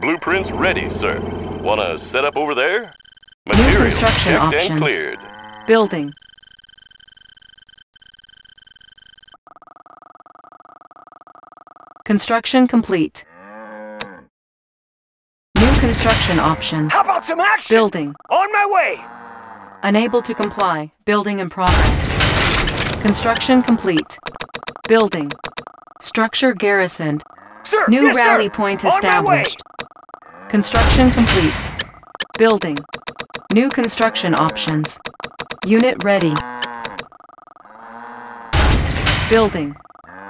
Blueprints ready, sir. Wanna set up over there? New Materials construction checked options. and cleared. Building. Construction complete. New construction options. How about some action? Building. On my way! Unable to comply. Building in progress. Construction complete. Building. Structure garrisoned. Sir, New yes, rally sir. point On my way. established. Construction complete. Building. New construction options. Unit ready. Building.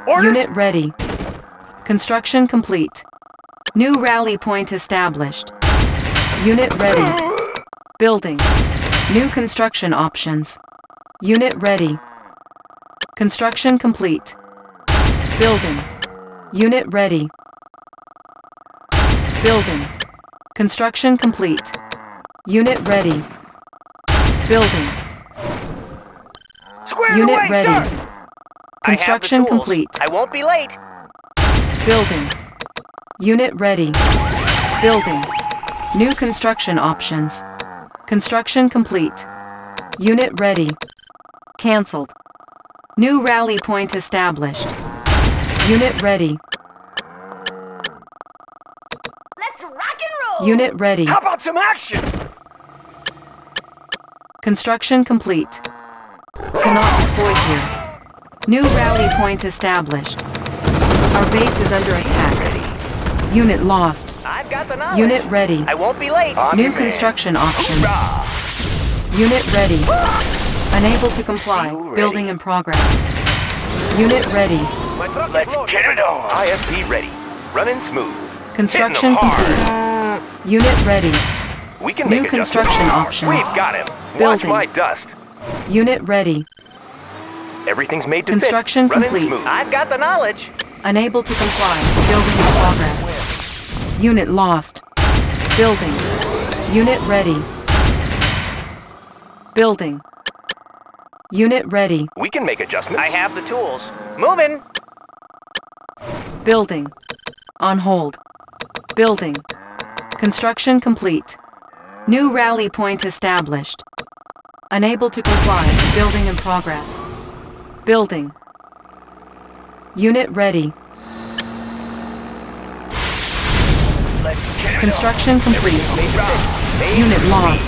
Orders? Unit ready. Construction complete. New rally point established. Unit ready. Building. New construction options. Unit ready. Construction complete. Building. Unit ready. Building. Construction complete. Unit ready. Building. Squared Unit away, ready. sir! Construction complete. I won't be late. Building. Unit ready. Building. New construction options. Construction complete. Unit ready. Cancelled. New rally point established. Unit ready. Unit ready. How about some action? Construction complete. Cannot deploy here. New rally point established. Our base is under attack. Unit lost. I've got the knowledge. Unit ready. I won't be late. New construction options. Unit ready. Unable to comply. Building in progress. Unit ready. Let's get it on. IFV ready. Running smooth. Construction Hitting 'em hard. complete. Unit ready. We can New make construction adjustments. options. We've got him. Building. Watch my dust. Unit ready. Everything's made to Construction fit. Running complete. smooth. I've got the knowledge. Unable to comply. Building in progress. Unit lost. Building. Unit ready. Building. Unit ready. We can make adjustments. I have the tools. Moving. Building. On hold. Building. Construction complete. New rally point established. Unable to comply. Building in progress. Building. Unit ready. Construction complete. Unit lost.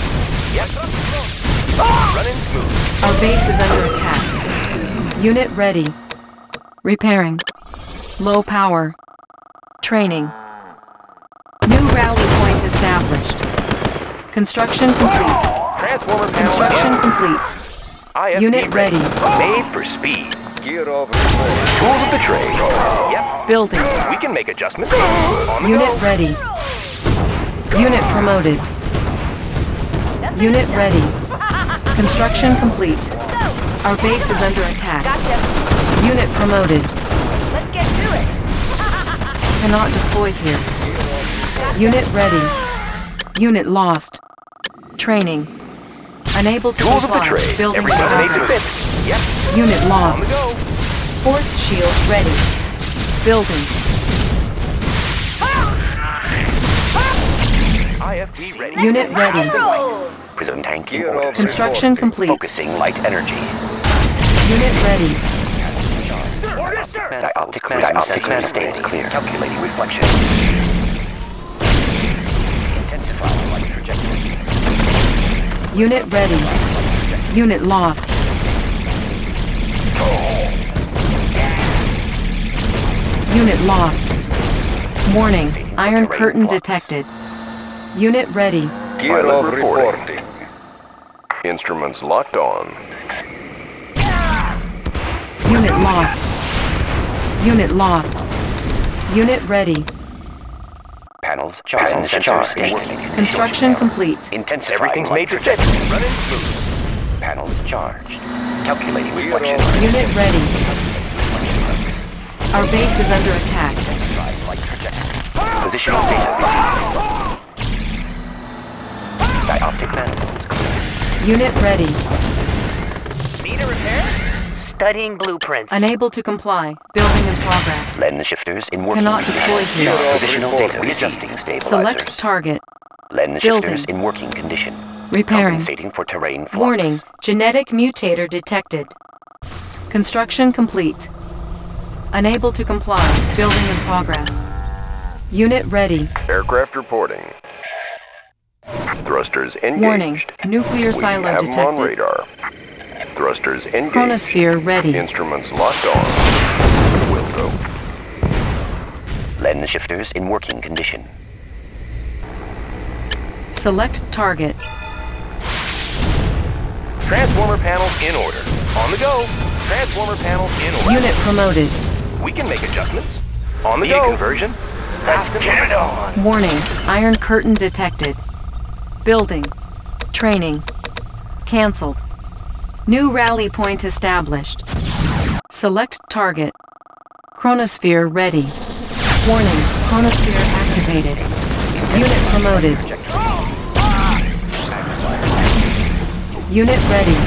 Our base is under attack. Unit ready. Repairing. Low power. Training. Construction complete. Transformer panel Construction in. complete. IFV Unit ready. Made for speed. Gear over. Tools of the trade. Yep. Building. We can make adjustments. On Unit go. ready. Unit promoted. Unit ready. Construction complete. Our base is under attack. Gotcha. Unit promoted. Let's get to it. Cannot deploy here. Unit ready. Unit lost. Training. Unable to Tools of the comply. trade. Building Everything's made to fit. Yep. Unit On lost. Force shield ready. Building. IFV ready. Unit ready. Prism tank in order. Construction complete. Focusing light energy. Unit ready. Order, sir. Dioptic prism sensor stayed clear. Calculating reflection. Intensify light trajectory. Unit ready. Unit lost. Unit lost. Warning. Iron curtain detected. Unit ready. Gear of reporting. Instruments locked on. Unit lost. Unit lost. Unit ready. Panels charged. charged. Construction complete. Intensify. Everything's made to fit. Running smooth. Panels charged. Calculating reflection. Unit ready. Our base is under attack. Light trajectory. Positional data received. Dioptic manifolds. Unit ready. Need a repair? Studying blueprints. Unable to comply. Building in progress. Lens shifters in working Cannot deploy condition. here. Positional data Reporting. adjusting stabilizers. Select target. Lens building. shifters in working condition. Repairing. Compensating for terrain flux. Warning. Genetic mutator detected. Construction complete. Unable to comply. Building in progress. Unit ready. Aircraft reporting. Thrusters engaged. Warning. Nuclear We silo have 'em on detected. radar. Thrusters engaged. Chronosphere ready. Instruments locked on. Will go. Lens shifters in working condition. Select target. Transformer panels in order. On the go. Transformer panels in order. Unit promoted. We can make adjustments. On the Via go. conversion. Let's get it on. Warning. Iron curtain detected. Building. Training. Cancelled. New rally point established. Select target. Chronosphere ready. Warning. Chronosphere activated. Unit promoted. Unit ready.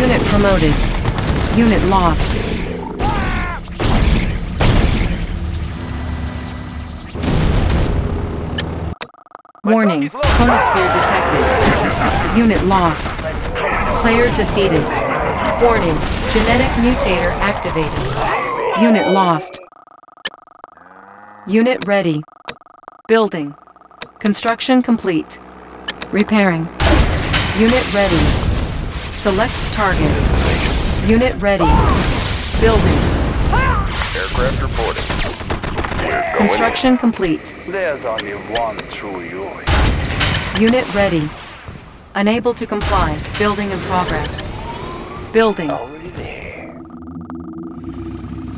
Unit promoted. Unit lost. Warning. Chronosphere detected. Unit lost. Player defeated. Warning. Genetic mutator activated. Unit lost. Unit ready. Building. Construction complete. Repairing. Unit ready. Select target. Unit ready. Building. Aircraft reporting. We're Construction complete. There's only one true you. Unit ready. Unable to comply. Building in progress. Building. Already there.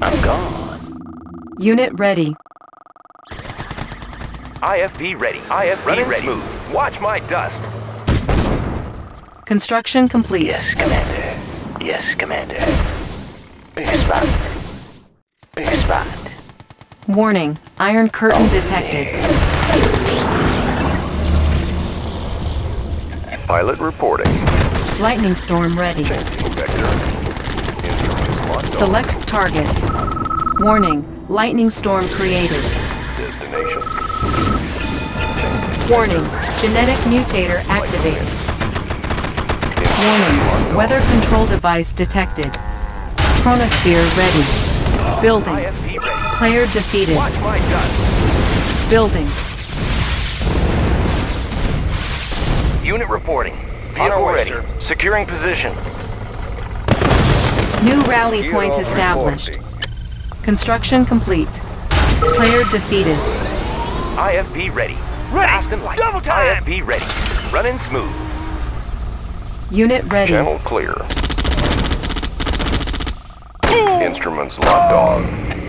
I'm gone. Unit ready. IFV ready. IFV Running ready. smooth. Watch my dust. Construction complete. Yes, Commander. Yes, Commander. Spot. Spot. Warning. Iron curtain detected. Pilot reporting. Lightning storm ready. Vector. Instruments locked on. Select target. Warning. Lightning storm created. Destination. Warning. Genetic mutator activated. Warning. Weather control device detected. Chronosphere ready. Building. IFV. Player defeated. Watch my dust. Building. Unit reporting. On Vehicle our way, ready. sir. Securing position. New rally point established. Construction complete. Player defeated. IFV ready. Fast and light. Double time. IFV ready. Running smooth. Unit ready. Channel clear. Instruments locked on.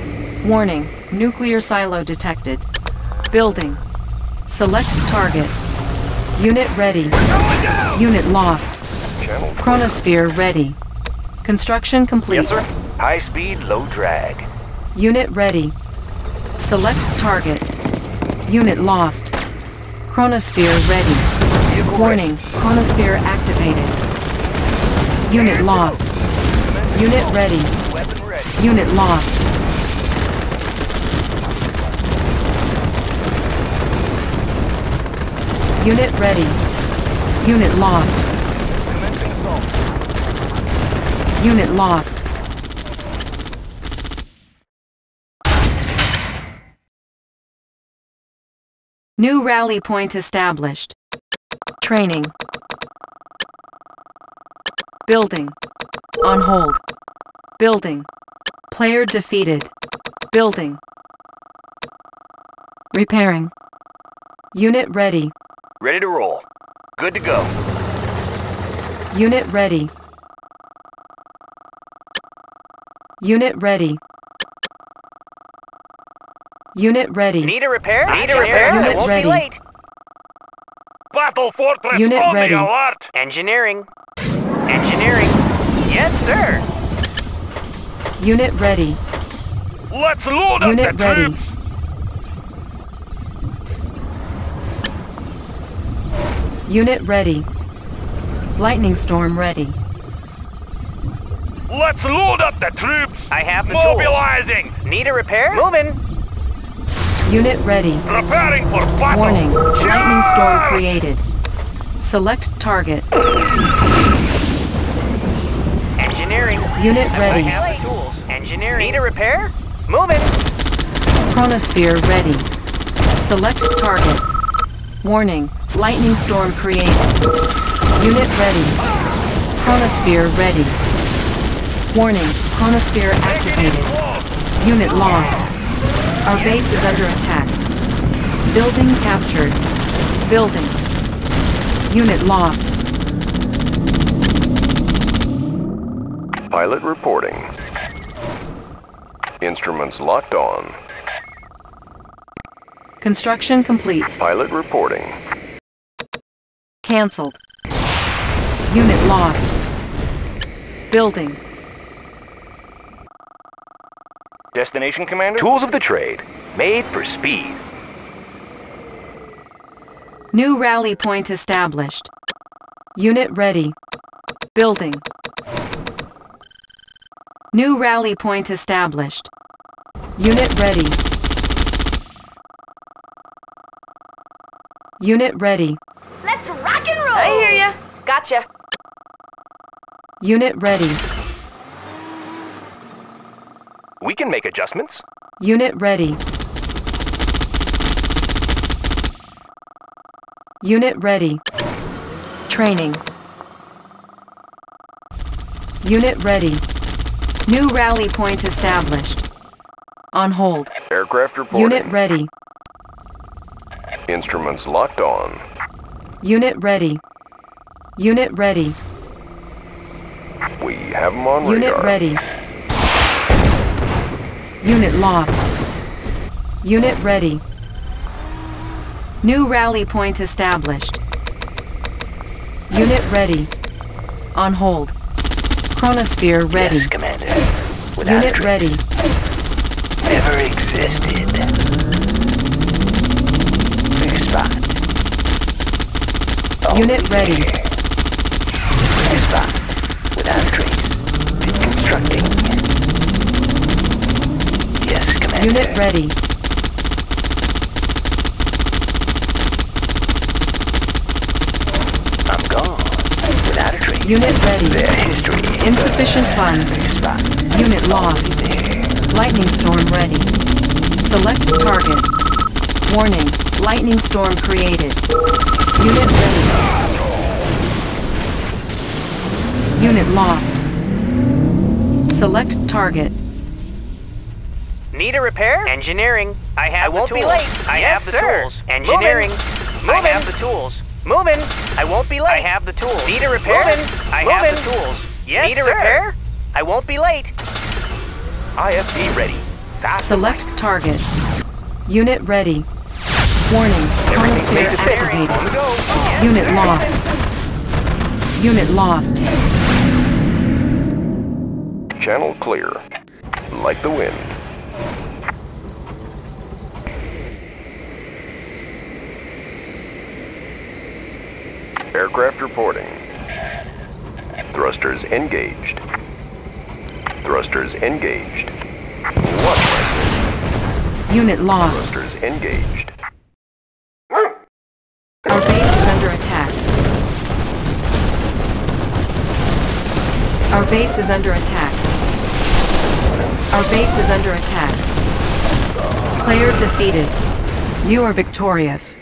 Warning. Nuclear silo detected. Building. Select target. Unit ready. Unit lost. Chronosphere ready. Construction complete. Yes, sir. High speed, low drag. Unit ready. Select target. Unit lost. Chronosphere ready. Vehicle Warning. Chronosphere activated. Unit lost. Unit ready. Weapon ready. Unit lost. Unit ready. Unit lost. Unit lost. New rally point established. Training. Building. On hold. Building. Player defeated. Building. Repairing. Unit ready. Ready to roll. Good to go. Unit ready. Unit ready. Unit ready. Need a repair? Need a repair? Unit won't ready. be late. Battle Fortress Unit on ready. the alert. Engineering. Engineering. Yes, sir. Unit ready. Let's load Unit up the ready. troops. Unit ready. Lightning storm ready. Let's load up the troops. I have the tools. Mobilizing. Need a repair? Moving. Unit ready. Preparing for battle. Warning, lightning storm created. Select target. Engineering. Unit I ready. have the tools. Engineering. Need a repair? Moving. Chronosphere ready. Select target. Warning, lightning storm created. Unit ready. Chronosphere ready. Warning, chronosphere activated. Unit lost. Our base is under attack. Building captured. Building. Unit lost. Pilot reporting. Instruments locked on. Construction complete. Pilot reporting. Cancelled. Unit lost. Building. Destination, Commander? Tools of the trade. Made for speed. New rally point established. Unit ready. Building. New rally point established. Unit ready. Unit ready. Let's rock and roll. I hear ya. Gotcha. Unit ready. We can make adjustments. Unit ready. Unit ready. Training. Unit ready. New rally point established. On hold. Aircraft reporting. Unit ready. Instruments locked on. Unit ready. Unit ready. We have them on Unit radar. ready. Unit lost. Unit ready. New rally point established. Unit ready. On hold. Chronosphere ready. Yes, Commander. Without Unit a ready. Never existed. New spot. Unit ready. New spot. Without trace. Constructing. Yes, Commander. Unit ready. I'm gone. Without a trace. Unit ready. Their history. Insufficient funds. Unit lost. Lightning storm ready. Select target. Warning. Lightning storm created. Unit ready. Unit lost. Select target. Need a repair? Engineering. I have I won't be late. I have the tools. Engineering. I have the tools. Moving. I won't be late. I have the tools. Need a repair? Moving. I have the tools. Yes, Need a repair? I won't be late. IFV ready. Fast Select target. Unit ready. Warning. Chronosphere activated. On. Unit lost. Unit lost. Channel clear. Like the wind. Aircraft reporting. Thrusters engaged. Thrusters engaged. Watch my Unit lost. Thrusters engaged. Our base is under attack. Our base is under attack. Player defeated. You are victorious.